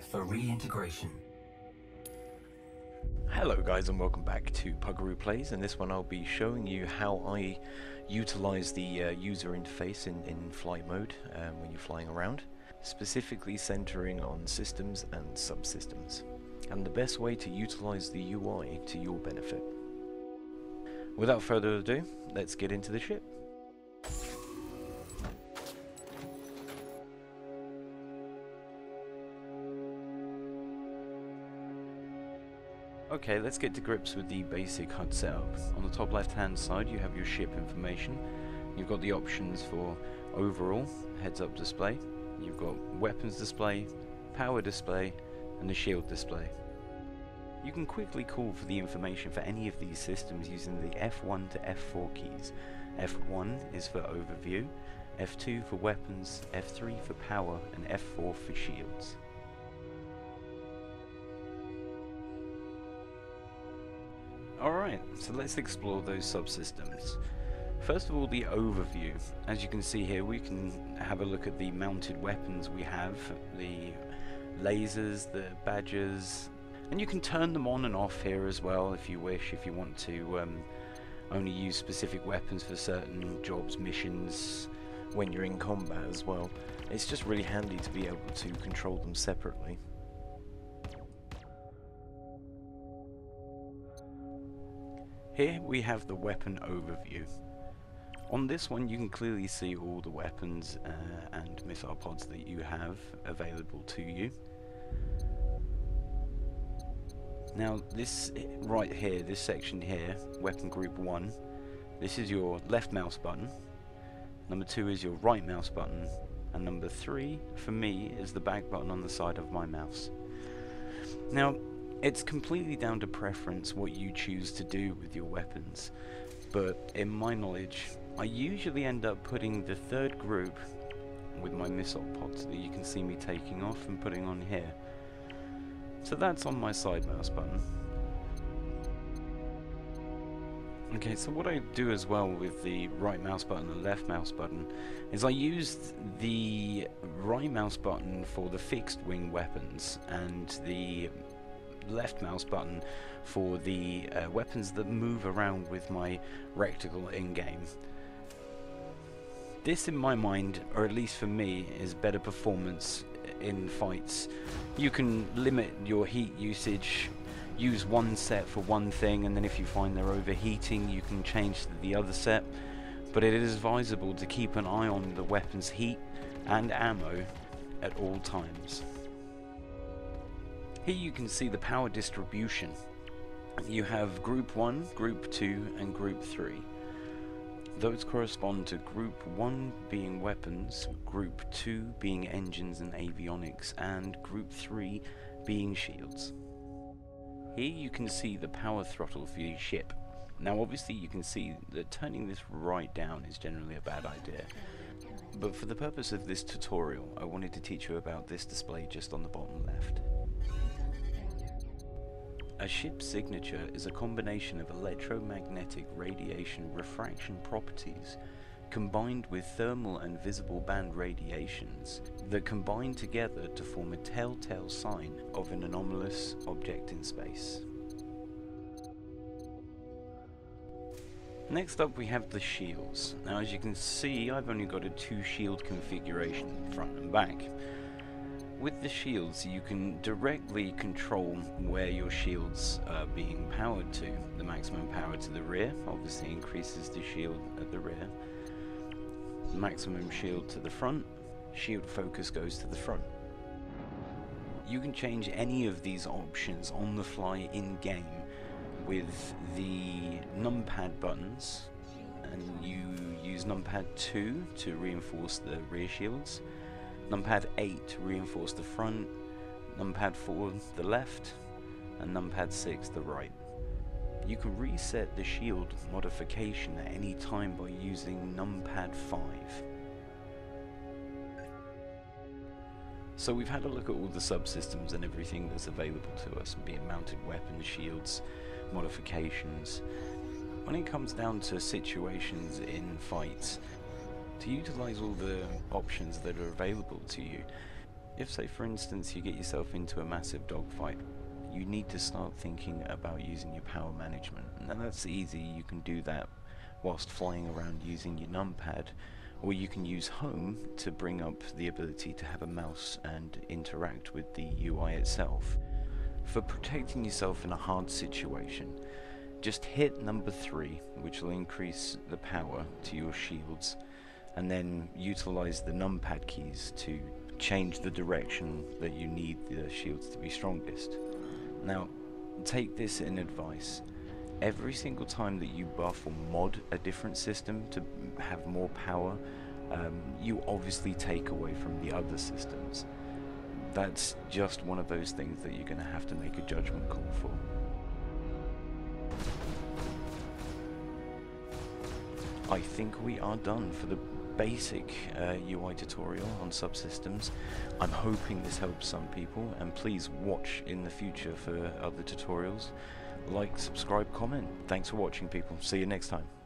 for reintegration. Hello guys and welcome back to Puggaroo Plays. In this one I'll be showing you how I utilize the uh, user interface in, in flight mode um, when you're flying around, specifically centering on systems and subsystems, and the best way to utilize the UI to your benefit. Without further ado, let's get into the ship. Okay, let's get to grips with the basic HUD setup. On the top left hand side you have your ship information. You've got the options for overall, heads up display. You've got weapons display, power display, and the shield display. You can quickly call for the information for any of these systems using the F1 to F4 keys. F1 is for overview, F2 for weapons, F3 for power, and F4 for shields. Alright, so let's explore those subsystems. First of all, the overview. As you can see here, we can have a look at the mounted weapons we have, the lasers, the Badgers, and you can turn them on and off here as well if you wish, if you want to um, only use specific weapons for certain jobs, missions, when you're in combat as well. It's just really handy to be able to control them separately. Here we have the weapon overview. On this one you can clearly see all the weapons uh, and missile pods that you have available to you. Now this right here, this section here, weapon group 1, this is your left mouse button, number 2 is your right mouse button, and number 3 for me is the back button on the side of my mouse. Now it's completely down to preference what you choose to do with your weapons, but in my knowledge, I usually end up putting the third group with my missile pods that you can see me taking off and putting on here. So that's on my side mouse button. Okay, so what I do as well with the right mouse button and left mouse button is I use the right mouse button for the fixed wing weapons and the left mouse button for the uh, weapons that move around with my reticle in-game. This in my mind, or at least for me, is better performance in fights. You can limit your heat usage, use one set for one thing, and then if you find they're overheating, you can change to the other set. But it is advisable to keep an eye on the weapon's heat and ammo at all times. Here you can see the power distribution. You have group 1, group 2 and group 3. Those correspond to group 1 being weapons, group 2 being engines and avionics, and group 3 being shields. Here you can see the power throttle for your ship. Now obviously you can see that turning this right down is generally a bad idea. But for the purpose of this tutorial, I wanted to teach you about this display just on the bottom left. A ship's signature is a combination of electromagnetic radiation refraction properties combined with thermal and visible band radiations that combine together to form a telltale sign of an anomalous object in space. Next up we have the shields. Now as you can see I've only got a two shield configuration, front and back. With the shields, you can directly control where your shields are being powered to. The maximum power to the rear obviously increases the shield at the rear. Maximum shield to the front, shield focus goes to the front. You can change any of these options on the fly in-game with the numpad buttons and you use numpad 2 to reinforce the rear shields numpad 8 to reinforce the front, numpad 4 the left, and numpad 6 the right. You can reset the shield modification at any time by using numpad 5. So we've had a look at all the subsystems and everything that's available to us, be it mounted weapons, shields, modifications. When it comes down to situations in fights, to utilize all the options that are available to you, if say for instance you get yourself into a massive dogfight, you need to start thinking about using your power management. And that's easy, you can do that whilst flying around using your numpad, or you can use home to bring up the ability to have a mouse and interact with the UI itself. For protecting yourself in a hard situation, just hit number 3, which will increase the power to your shields, and then utilize the numpad keys to change the direction that you need the shields to be strongest. Now, take this in advice. Every single time that you buff or mod a different system to have more power, um, you obviously take away from the other systems. That's just one of those things that you're going to have to make a judgment call for. I think we are done for the basic uh, UI tutorial on subsystems. I'm hoping this helps some people and please watch in the future for other tutorials. Like, subscribe, comment. Thanks for watching people. See you next time.